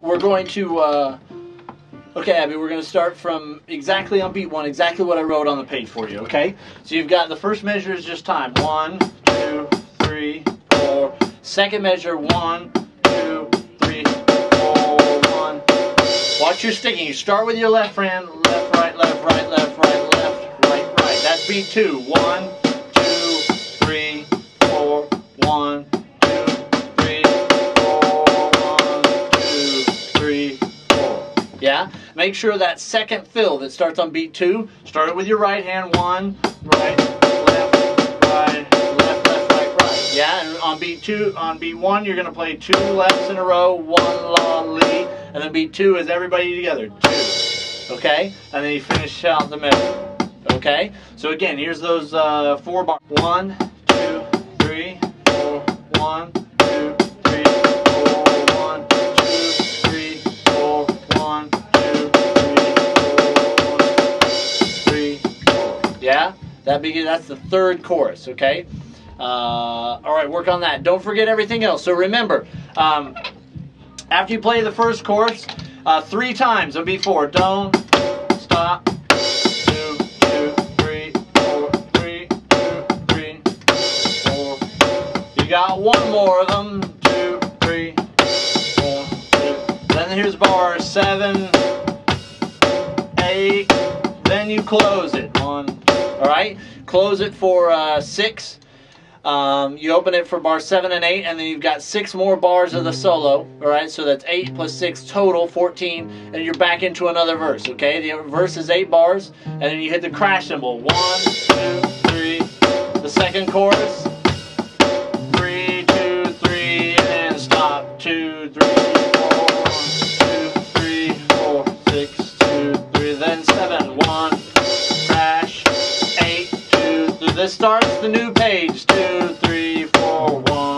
We're going to, uh, okay, Abby, we're going to start from exactly on beat one, exactly what I wrote on the page for you, okay? So you've got the first measure is just time. One, two, three, four. Second measure, one, two, three, four, one. Watch your sticking. You start with your left hand, left, right, left, right, left, right, left, right, right. That's beat two. One, two, three, four, one, Make sure that second fill that starts on beat two, start it with your right hand. One, right, left, right, left, left, right, right. Yeah? And on beat two, on beat one, you're to play two lefts in a row, one la, lee, and then beat two is everybody together. Two. Okay? And then you finish out the middle. Okay? So again, here's those uh, four bars. One, two, three, four, one, Yeah? That begin, that's the third chorus, okay? Uh, all right, work on that. Don't forget everything else. So remember, um, after you play the first chorus, uh, three times on beat four. Don't stop. Two, two, three, four, three, two, three, four. You got one more of them. Two, three, four, two. Then here's bar seven, eight. Then you close it on. All right, close it for uh, six. Um, you open it for bar seven and eight, and then you've got six more bars of the solo. All right, so that's eight plus six total, fourteen, and you're back into another verse. Okay, the verse is eight bars, and then you hit the crash cymbal. One, two, three. The second chorus. Three, two, three, and stop. Two, three, this starts the new page. Two, three, four, one.